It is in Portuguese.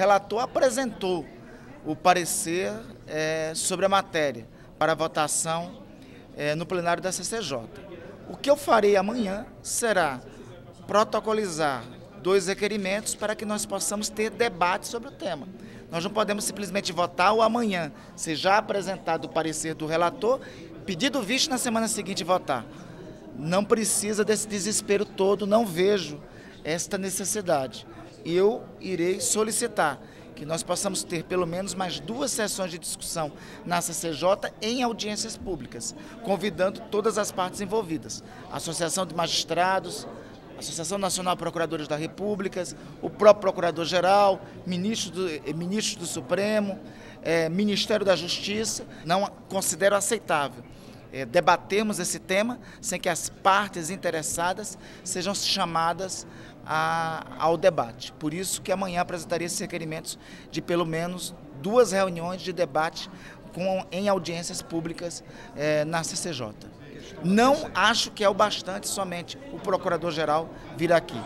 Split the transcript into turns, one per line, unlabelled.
relator apresentou o parecer é, sobre a matéria para votação é, no plenário da CCJ. O que eu farei amanhã será protocolizar dois requerimentos para que nós possamos ter debate sobre o tema. Nós não podemos simplesmente votar ou amanhã ser já apresentado o parecer do relator, pedido visto na semana seguinte votar. Não precisa desse desespero todo, não vejo esta necessidade. Eu irei solicitar que nós possamos ter pelo menos mais duas sessões de discussão na CCJ em audiências públicas, convidando todas as partes envolvidas, Associação de Magistrados, Associação Nacional de Procuradores da República, o próprio Procurador-Geral, ministro do, eh, ministro do Supremo, é, Ministério da Justiça, não considero aceitável é, debatermos esse tema sem que as partes interessadas sejam chamadas a, ao debate. Por isso que amanhã apresentaria esses requerimentos de pelo menos duas reuniões de debate com, em audiências públicas é, na CCJ. Não acho que é o bastante somente o Procurador-Geral vir aqui.